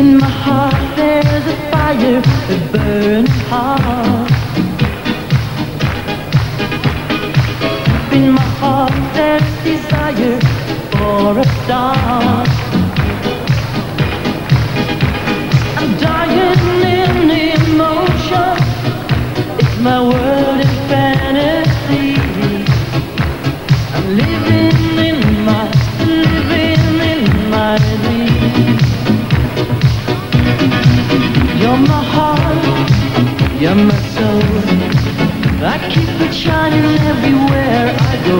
in my heart there's a fire that burns hot. In my heart there's desire for a star. I'm. My soul. I keep it shining everywhere I go.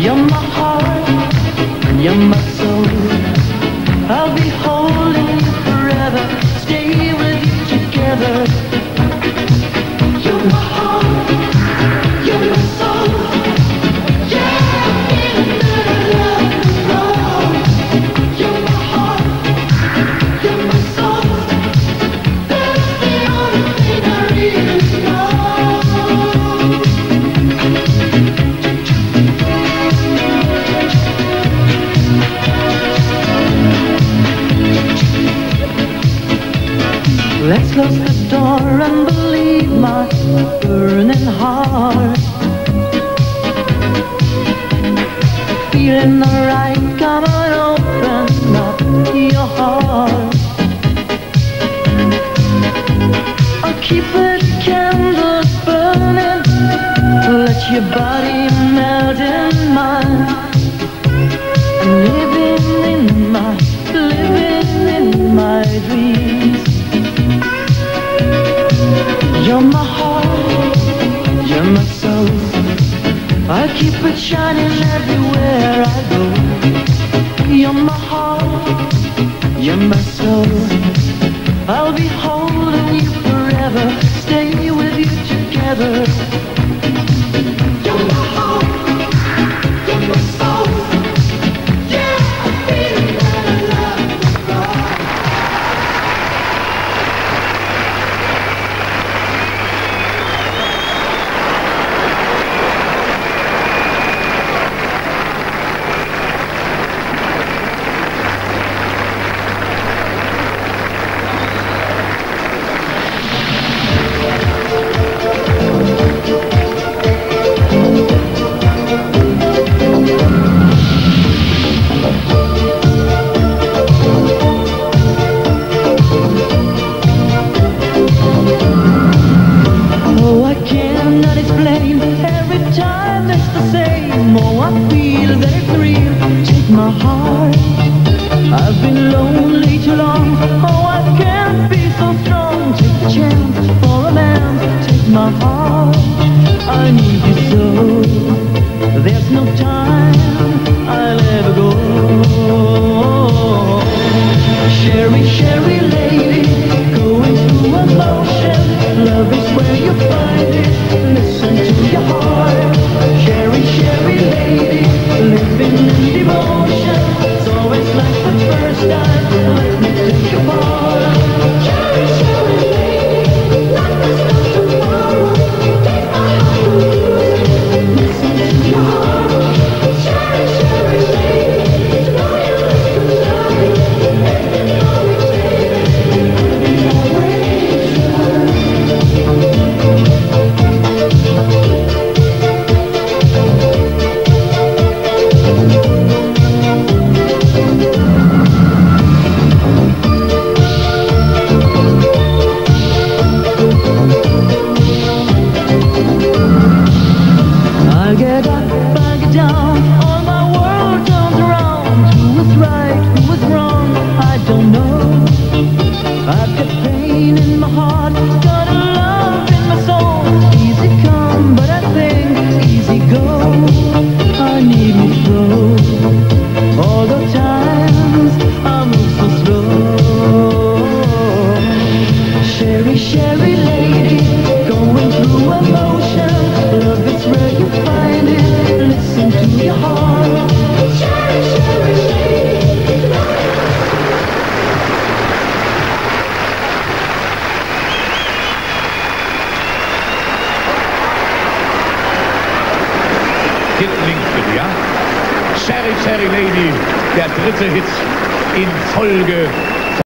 You're my heart, and you're my soul. I'll be holding you forever, stay with you together. Close the door and believe my burning heart. Feeling alright, come on, open up your heart. I'll keep the candles burning, let your body melt in mine. You're my heart, you're my soul. I keep it shining everywhere I go. You're my heart, you're my soul. I'll be holding you forever, stay with you together. I'll ever go. Cheri, Cheri lady, going through emotion. Love is where you find it. Dit klingt bitte, ja? Sherry Sherry Lady, der dritte Hit in Folge